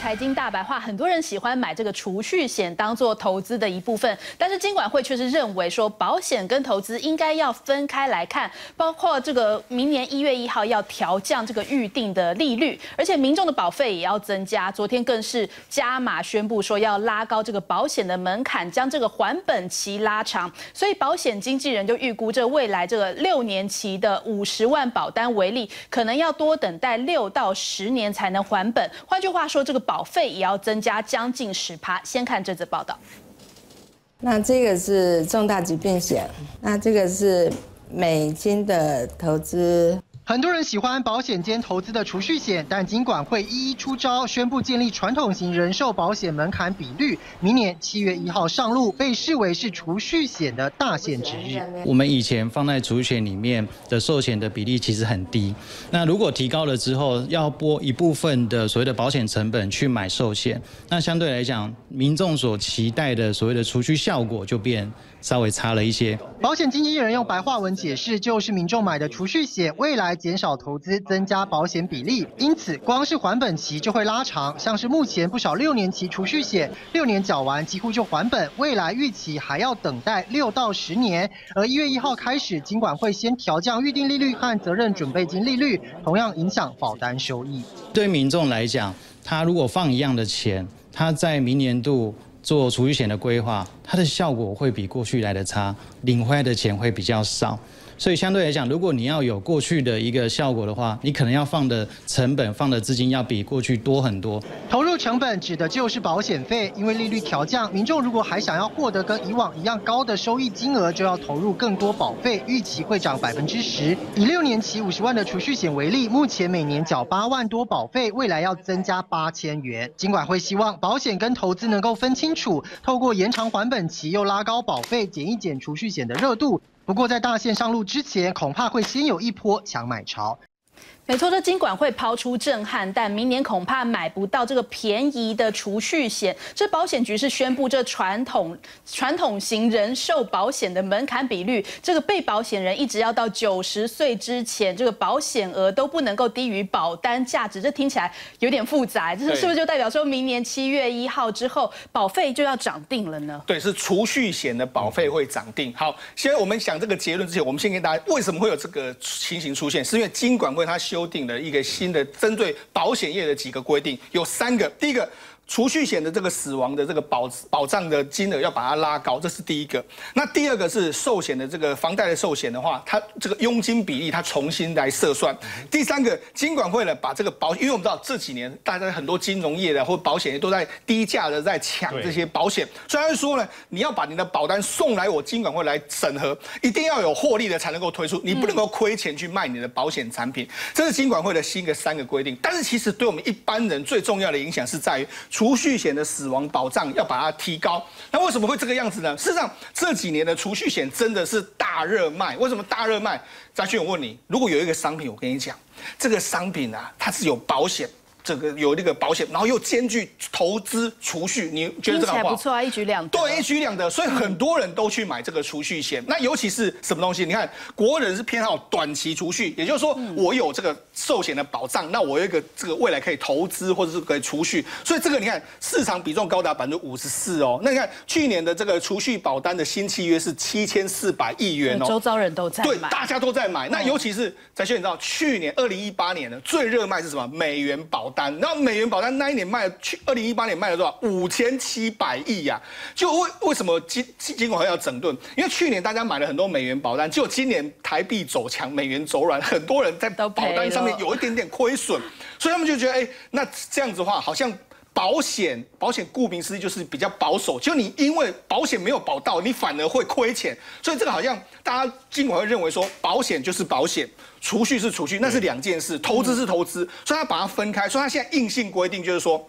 财经大白话，很多人喜欢买这个储蓄险当做投资的一部分，但是金管会却是认为说，保险跟投资应该要分开来看，包括这个明年一月一号要调降这个预定的利率，而且民众的保费也要增加。昨天更是加码宣布说要拉高这个保险的门槛，将这个还本期拉长，所以保险经纪人就预估这未来这个六年期的五十万保单为例，可能要多等待六到十年才能还本。换句话说，这个保费也要增加将近十趴。先看这则报道。那这个是重大疾病险，那这个是美金的投资。很多人喜欢保险兼投资的储蓄险，但尽管会一一出招，宣布建立传统型人寿保险门槛比率，明年七月一号上路，被视为是储蓄险的大限之日。我们以前放在储蓄险里面的寿险的比例其实很低，那如果提高了之后，要拨一部分的所谓的保险成本去买寿险，那相对来讲，民众所期待的所谓的储蓄效果就变。稍微差了一些。保险经纪人用白话文解释，就是民众买的储蓄险，未来减少投资，增加保险比例，因此光是还本期就会拉长。像是目前不少六年期储蓄险，六年缴完几乎就还本，未来预期还要等待六到十年。而一月一号开始，尽管会先调降预定利率和责任准备金利率，同样影响保单收益。对民众来讲，他如果放一样的钱，他在明年度。做储蓄险的规划，它的效果会比过去来的差，领回来的钱会比较少。所以相对来讲，如果你要有过去的一个效果的话，你可能要放的成本、放的资金要比过去多很多。投入成本指的就是保险费，因为利率调降，民众如果还想要获得跟以往一样高的收益金额，就要投入更多保费，预期会涨百分之十。以六年期五十万的储蓄险为例，目前每年缴八万多保费，未来要增加八千元。尽管会希望保险跟投资能够分清楚，透过延长还本期又拉高保费，减一减储蓄险的热度。不过，在大线上路之前，恐怕会先有一波抢买潮。没错，这金管会抛出震撼，但明年恐怕买不到这个便宜的储蓄险。这保险局是宣布，这传统传统型人寿保险的门槛比率，这个被保险人一直要到九十岁之前，这个保险额都不能够低于保单价值。这听起来有点复杂，这是是不是就代表说明年七月一号之后，保费就要涨定了呢？对，是储蓄险的保费会涨定。好，现在我们想这个结论之前，我们先跟大家为什么会有这个情形出现，是因为金管会它修。修订的一个新的针对保险业的几个规定，有三个。第一个，储蓄险的这个死亡的这个保保障的金额要把它拉高，这是第一个。那第二个是寿险的这个房贷的寿险的话，它这个佣金比例它重新来设算。第三个，金管会呢把这个保，因为我们知道这几年大家很多金融业的或保险业都在低价的在抢这些保险，虽然说呢，你要把你的保单送来我金管会来审核，一定要有获利的才能够推出，你不能够亏钱去卖你的保险产品。这是金管会的新的三个规定。但是其实对我们一般人最重要的影响是在于。储蓄险的死亡保障要把它提高，那为什么会这个样子呢？事实上这几年的储蓄险真的是大热卖。为什么大热卖？张旭，我问你，如果有一个商品，我跟你讲，这个商品啊，它是有保险。这个有那个保险，然后又兼具投资储蓄，你觉得这个好不错啊？一举两得。对，一举两得，所以很多人都去买这个储蓄险。那尤其是什么东西？你看，国人是偏好短期储蓄，也就是说，我有这个寿险的保障，那我有一个这个未来可以投资或者是可以储蓄。所以这个你看，市场比重高达百分之五十四哦。那你看去年的这个储蓄保单的新契约是七千四百亿元哦，周遭人都在对，大家都在买。那尤其是在轩，你知道去年二零一八年呢最热卖是什么？美元保。单，然后美元保单那一年卖了去二零一八年卖了多少？五千七百亿呀！就为为什么金金管会要整顿？因为去年大家买了很多美元保单，就今年台币走强，美元走软，很多人在保单上有一点点亏损，所以他们就觉得，哎，那这样子的话，好像。保险，保险顾名思义就是比较保守，就你因为保险没有保到，你反而会亏钱，所以这个好像大家尽管会认为说保险就是保险，储蓄是储蓄，那是两件事，投资是投资，所以他把它分开，所以他现在硬性规定就是说。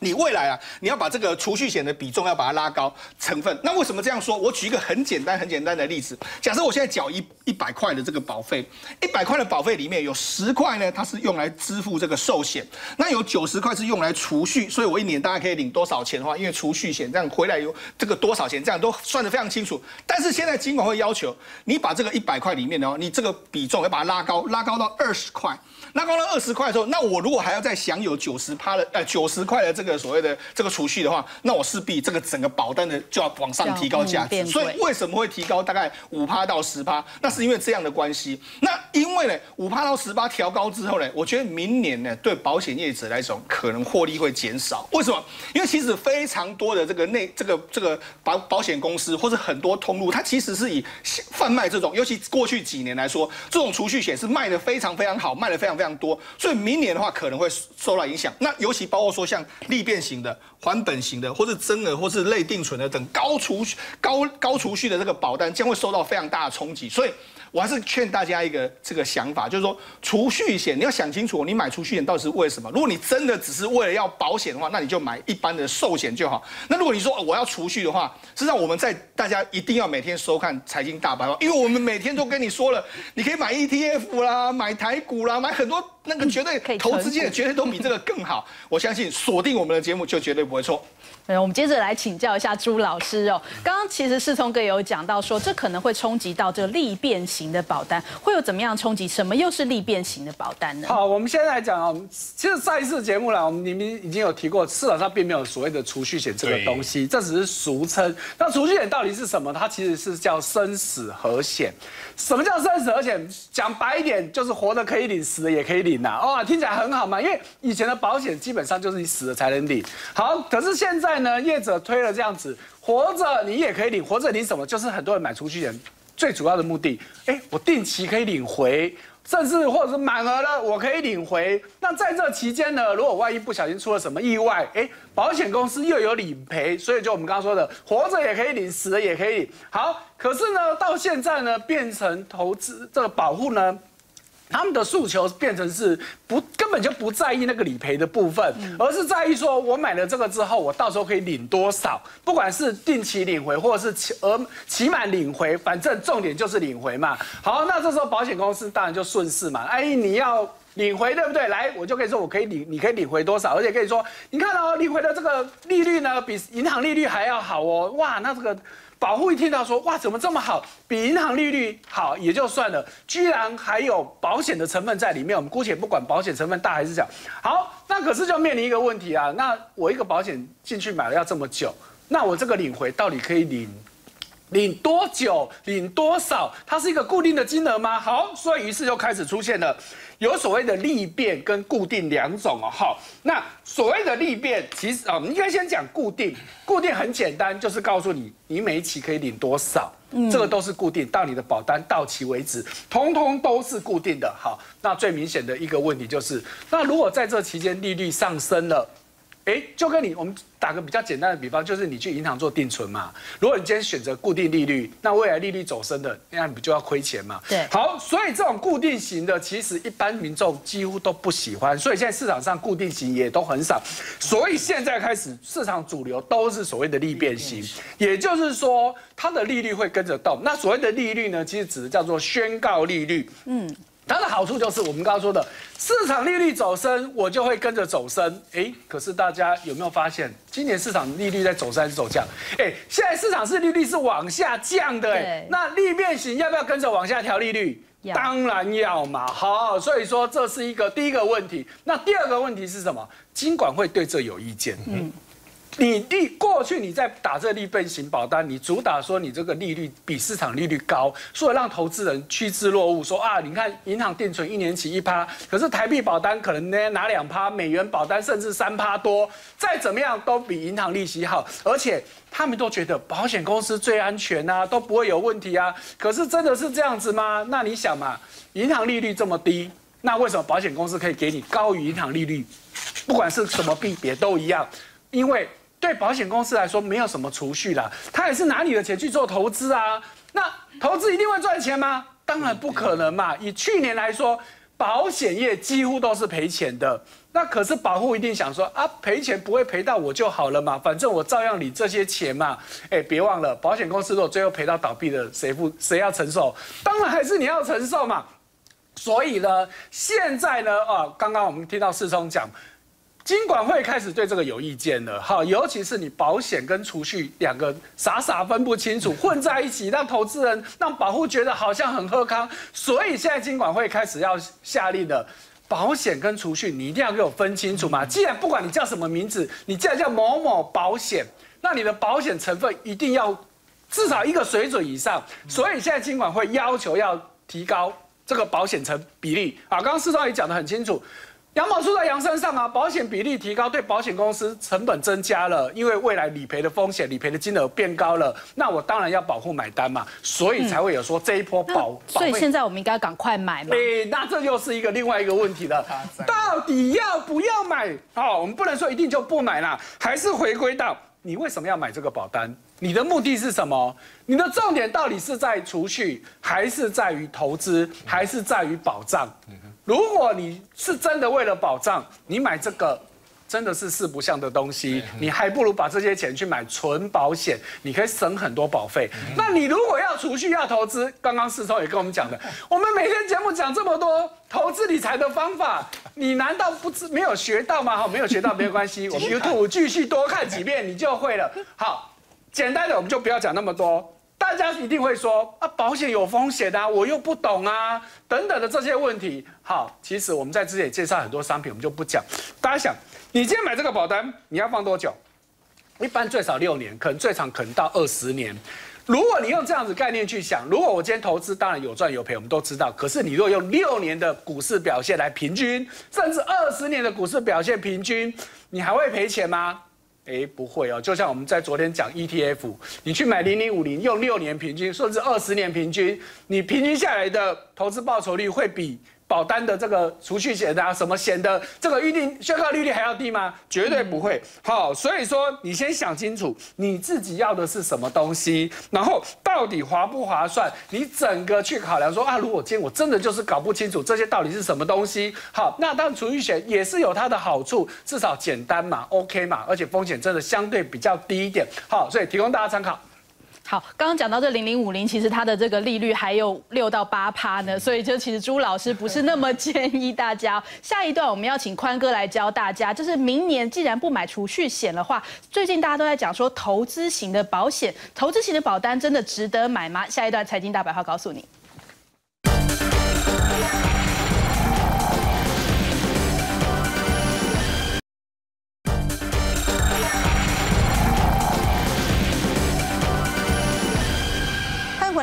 你未来啊，你要把这个储蓄险的比重要把它拉高成分。那为什么这样说？我举一个很简单、很简单的例子。假设我现在缴一一百块的这个保费，一百块的保费里面有十块呢，它是用来支付这个寿险，那有九十块是用来储蓄。所以我一年大概可以领多少钱的话，因为储蓄险这样回来有这个多少钱，这样都算得非常清楚。但是现在金管会要求你把这个一百块里面呢，你这个比重要把它拉高，拉高到二十块。拉高到二十块的时候，那我如果还要再享有九十趴的呃九十块的这个所谓的这个储蓄的话，那我势必这个整个保单的就要往上提高价值。所以为什么会提高大概五趴到十趴？那是因为这样的关系。那因为呢五趴到十趴调高之后呢，我觉得明年呢对保险业者来说可能获利会减少。为什么？因为其实非常多的这个内这个这个保保险公司或者很多通路，它其实是以贩卖这种，尤其过去几年来说，这种储蓄险是卖的非常非常好，卖的非常。非常多，所以明年的话可能会受到影响。那尤其包括说像利变型的、还本型的，或是增额或是类定存的等高储高高储蓄的这个保单，将会受到非常大的冲击。所以。我还是劝大家一个这个想法，就是说储蓄险你要想清楚，你买储蓄险到底是为什么？如果你真的只是为了要保险的话，那你就买一般的寿险就好。那如果你说我要储蓄的话，实际上我们在大家一定要每天收看财经大白话，因为我们每天都跟你说了，你可以买 ETF 啦，买台股啦，买很多那个绝对投资界绝对都比这个更好。*laughs* 我相信锁定我们的节目就绝对不会错。我们接着来请教一下朱老师哦。刚刚其实世聪哥有讲到说，这可能会冲击到这个利变型的保单，会有怎么样冲击？什么又是利变型的保单呢？好，我们现在来讲哦。其实上一次节目呢，我们明明已经有提过，市场上并没有所谓的储蓄险这个东西，这只是俗称。那储蓄险到底是什么？它其实是叫生死和险。什么叫生死和险？讲白一点，就是活的可以领，死的也可以领呐。哇，听起来很好嘛。因为以前的保险基本上就是你死了才能领。好，可是现在呢，业者推了这样子，活着你也可以领，活着领什么？就是很多人买储蓄险最主要的目的，哎，我定期可以领回。甚至或者是满额了，我可以领回。那在这期间呢，如果万一不小心出了什么意外，哎，保险公司又有理赔，所以就我们刚刚说的，活着也可以领，死了也可以。好，可是呢，到现在呢，变成投资这个保护呢？他们的诉求变成是不根本就不在意那个理赔的部分，而是在意说我买了这个之后，我到时候可以领多少，不管是定期领回或者是期额期满领回，反正重点就是领回嘛。好，那这时候保险公司当然就顺势嘛，哎，你要领回对不对？来，我就可以说我可以领，你可以领回多少，而且可以说，你看哦，领回的这个利率呢，比银行利率还要好哦，哇，那这个。保护一听到说哇怎么这么好，比银行利率好也就算了，居然还有保险的成分在里面。我们姑且不管保险成分大还是小，好，那可是就面临一个问题啊。那我一个保险进去买了要这么久，那我这个领回到底可以领领多久、领多少，它是一个固定的金额吗？好，所以于是就开始出现了有所谓的利变跟固定两种哦。好，那所谓的利变，其实啊，我们应该先讲固定。固定很简单，就是告诉你你每一期可以领多少，这个都是固定，到你的保单到期为止，通通都是固定的。好，那最明显的一个问题就是，那如果在这期间利率上升了。哎，就跟你我们打个比较简单的比方，就是你去银行做定存嘛。如果你今天选择固定利率，那未来利率走升的，那你不就要亏钱嘛？对。好，所以这种固定型的，其实一般民众几乎都不喜欢。所以现在市场上固定型也都很少。所以现在开始市场主流都是所谓的利变型，也就是说它的利率会跟着动。那所谓的利率呢，其实指的叫做宣告利率。嗯。它的好处就是我们刚刚说的，市场利率走升，我就会跟着走升。哎，可是大家有没有发现，今年市场利率在走升还是走降？哎，现在市场是利率是往下降的。哎，那利变型要不要跟着往下调利率？当然要嘛。好，所以说这是一个第一个问题。那第二个问题是什么？金管会对这有意见。嗯。你利过去你在打这利变型保单，你主打说你这个利率比市场利率高，所以让投资人趋之若鹜。说啊，你看银行定存一年期一趴，可是台币保单可能呢拿两趴，美元保单甚至三趴多，再怎么样都比银行利息好，而且他们都觉得保险公司最安全啊，都不会有问题啊。可是真的是这样子吗？那你想嘛，银行利率这么低，那为什么保险公司可以给你高于银行利率？不管是什么币别都一样，因为。对保险公司来说，没有什么储蓄啦，他也是拿你的钱去做投资啊。那投资一定会赚钱吗？当然不可能嘛。以去年来说，保险业几乎都是赔钱的。那可是保护一定想说啊，赔钱不会赔到我就好了嘛，反正我照样领这些钱嘛。哎，别忘了，保险公司如果最后赔到倒闭的，谁负谁要承受？当然还是你要承受嘛。所以呢，现在呢，啊，刚刚我们听到世聪讲。金管会开始对这个有意见了，哈，尤其是你保险跟储蓄两个傻傻分不清楚，混在一起，让投资人、让保护觉得好像很喝康，所以现在金管会开始要下令的，保险跟储蓄你一定要给我分清楚嘛。既然不管你叫什么名字，你既然叫某某保险，那你的保险成分一定要至少一个水准以上。所以现在金管会要求要提高这个保险成比例啊。刚刚市长也讲得很清楚。羊毛出在羊身上啊！保险比例提高，对保险公司成本增加了，因为未来理赔的风险、理赔的金额变高了，那我当然要保护买单嘛，所以才会有说这一波保。所以现在我们应该赶快买嘛。哎，那这又是一个另外一个问题了，到底要不要买？哦，我们不能说一定就不买啦，还是回归到你为什么要买这个保单？你的目的是什么？你的重点到底是在储蓄，还是在于投资，还是在于保障？如果你是真的为了保障，你买这个真的是四不像的东西，你还不如把这些钱去买纯保险，你可以省很多保费。那你如果要储蓄要投资，刚刚四超也跟我们讲的，*laughs* 我们每天节目讲这么多投资理财的方法，你难道不知没有学到吗？好，没有学到没有关系，*laughs* 我们 YouTube 继续多看几遍，你就会了。好，简单的我们就不要讲那么多。大家一定会说啊，保险有风险啊，我又不懂啊，等等的这些问题。好，其实我们在之前介绍很多商品，我们就不讲。大家想，你今天买这个保单，你要放多久？一般最少六年，可能最长可能到二十年。如果你用这样子概念去想，如果我今天投资，当然有赚有赔，我们都知道。可是你如果用六年的股市表现来平均，甚至二十年的股市表现平均，你还会赔钱吗？哎，不会哦，就像我们在昨天讲 ETF，你去买零零五零，用六年平均，甚至二十年平均，你平均下来的投资报酬率会比。保单的这个储蓄险啊，什么险的这个预定宣告利率还要低吗？绝对不会。好，所以说你先想清楚你自己要的是什么东西，然后到底划不划算，你整个去考量说啊，如果今天我真的就是搞不清楚这些到底是什么东西，好，那当然储蓄险也是有它的好处，至少简单嘛，OK 嘛，而且风险真的相对比较低一点。好，所以提供大家参考。好，刚刚讲到这零零五零，其实它的这个利率还有六到八趴呢，所以就其实朱老师不是那么建议大家。下一段我们要请宽哥来教大家，就是明年既然不买储蓄险的话，最近大家都在讲说投资型的保险、投资型的保单真的值得买吗？下一段财经大白话告诉你。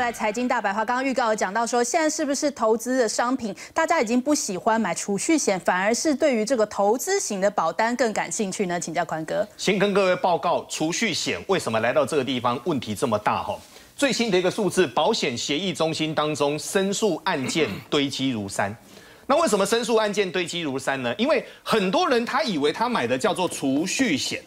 来财经大白话，刚刚预告有讲到说，现在是不是投资的商品，大家已经不喜欢买储蓄险，反而是对于这个投资型的保单更感兴趣呢？请教宽哥。先跟各位报告，储蓄险为什么来到这个地方问题这么大？哈，最新的一个数字，保险协议中心当中申诉案件堆积如山。那为什么申诉案件堆积如山呢？因为很多人他以为他买的叫做储蓄险，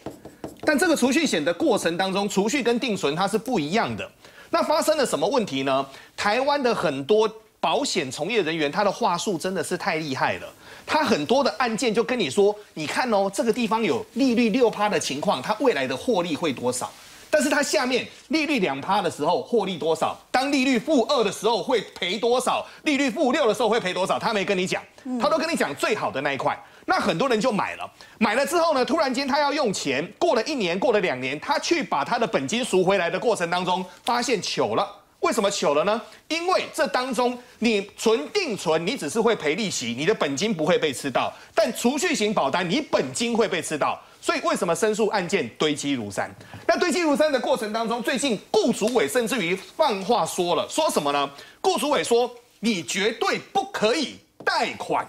但这个储蓄险的过程当中，储蓄跟定存它是不一样的。那发生了什么问题呢？台湾的很多保险从业人员，他的话术真的是太厉害了。他很多的案件就跟你说，你看哦，这个地方有利率六趴的情况，它未来的获利会多少？但是它下面利率两趴的时候获利多少？当利率负二的时候会赔多少？利率负六的时候会赔多少？他没跟你讲，他都跟你讲最好的那一块。那很多人就买了，买了之后呢，突然间他要用钱，过了一年，过了两年，他去把他的本金赎回来的过程当中，发现糗了。为什么糗了呢？因为这当中你存定存，你只是会赔利息，你的本金不会被吃到；但储蓄型保单，你本金会被吃到。所以为什么申诉案件堆积如山？那堆积如山的过程当中，最近顾主委甚至于放话说了，说什么呢？顾主委说，你绝对不可以贷款，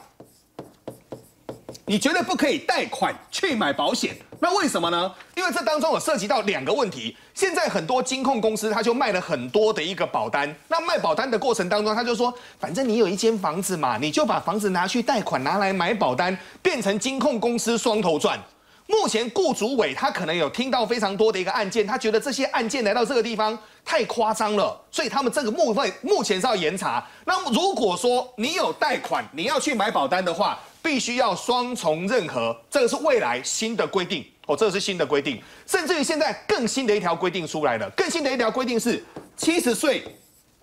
你绝对不可以贷款去买保险。那为什么呢？因为这当中有涉及到两个问题。现在很多金控公司，他就卖了很多的一个保单。那卖保单的过程当中，他就说，反正你有一间房子嘛，你就把房子拿去贷款，拿来买保单，变成金控公司双头赚。目前顾主委他可能有听到非常多的一个案件，他觉得这些案件来到这个地方太夸张了，所以他们这个部分目前是要严查。那如果说你有贷款，你要去买保单的话，必须要双重认可，这个是未来新的规定。哦，这个是新的规定，甚至于现在更新的一条规定出来了，更新的一条规定是七十岁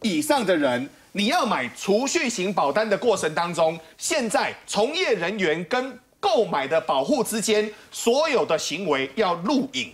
以上的人，你要买储蓄型保单的过程当中，现在从业人员跟购买的保护之间，所有的行为要录影，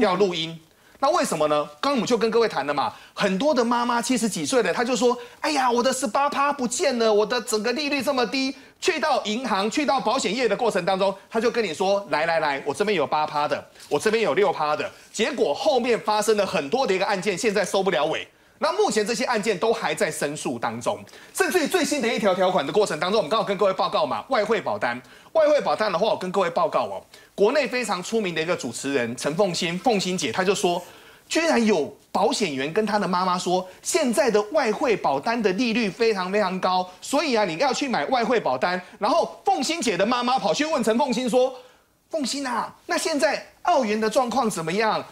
要录音。那为什么呢？刚刚我们就跟各位谈了嘛，很多的妈妈七十几岁的，她就说：“哎呀，我的十八趴不见了，我的整个利率这么低。”去到银行、去到保险业的过程当中，他就跟你说：“来来来，我这边有八趴的，我这边有六趴的。”结果后面发生了很多的一个案件，现在收不了尾。那目前这些案件都还在申诉当中，甚至于最新的一条条款的过程当中，我们刚好跟各位报告嘛，外汇保单。外汇保单的话，我跟各位报告哦，国内非常出名的一个主持人陈凤欣，凤欣姐，她就说，居然有保险员跟她的妈妈说，现在的外汇保单的利率非常非常高，所以啊，你要去买外汇保单。然后凤欣姐的妈妈跑去问陈凤欣说，凤欣啊，那现在澳元的状况怎么样？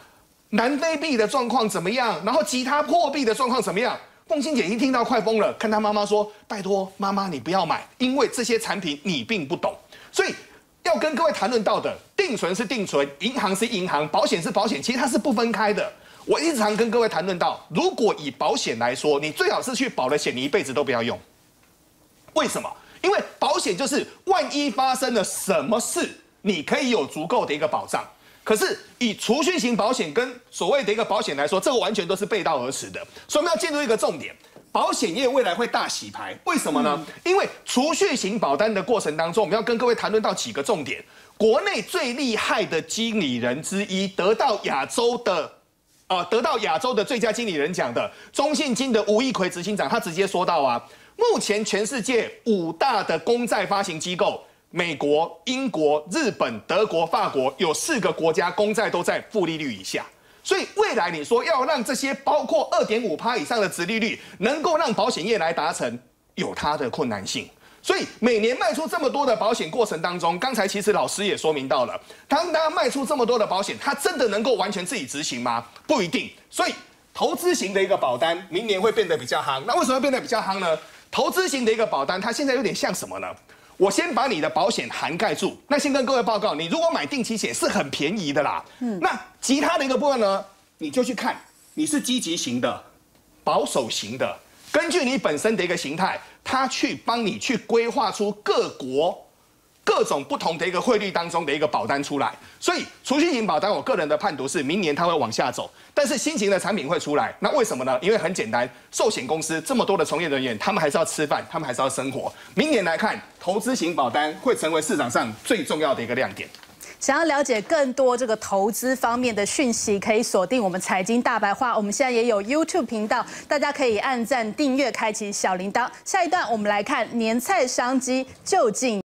南非币的状况怎么样？然后其他货币的状况怎么样？凤欣姐一听到快疯了，看她妈妈说，拜托妈妈你不要买，因为这些产品你并不懂。所以要跟各位谈论到的，定存是定存，银行是银行，保险是保险，其实它是不分开的。我一直常跟各位谈论到，如果以保险来说，你最好是去保了险，你一辈子都不要用。为什么？因为保险就是万一发生了什么事，你可以有足够的一个保障。可是以储蓄型保险跟所谓的一个保险来说，这个完全都是背道而驰的。所以我们要进入一个重点。保险业未来会大洗牌，为什么呢？因为储蓄型保单的过程当中，我们要跟各位谈论到几个重点。国内最厉害的经理人之一，得到亚洲的，啊，得到亚洲的最佳经理人奖的中信金的吴益奎执行长，他直接说到啊，目前全世界五大的公债发行机构，美国、英国、日本、德国、法国，有四个国家公债都在负利率以下。所以未来你说要让这些包括二点五趴以上的殖利率，能够让保险业来达成，有它的困难性。所以每年卖出这么多的保险过程当中，刚才其实老师也说明到了，当大家卖出这么多的保险，它真的能够完全自己执行吗？不一定。所以投资型的一个保单，明年会变得比较夯。那为什么会变得比较夯呢？投资型的一个保单，它现在有点像什么呢？我先把你的保险涵盖住。那先跟各位报告，你如果买定期险是很便宜的啦。嗯，那其他的一个部分呢，你就去看你是积极型的、保守型的，根据你本身的一个形态，它去帮你去规划出各国。各种不同的一个汇率当中的一个保单出来，所以储蓄型保单，我个人的判读是明年它会往下走，但是新型的产品会出来。那为什么呢？因为很简单，寿险公司这么多的从业人员，他们还是要吃饭，他们还是要生活。明年来看，投资型保单会成为市场上最重要的一个亮点。想要了解更多这个投资方面的讯息，可以锁定我们财经大白话。我们现在也有 YouTube 频道，大家可以按赞、订阅、开启小铃铛。下一段我们来看年菜商机究竟。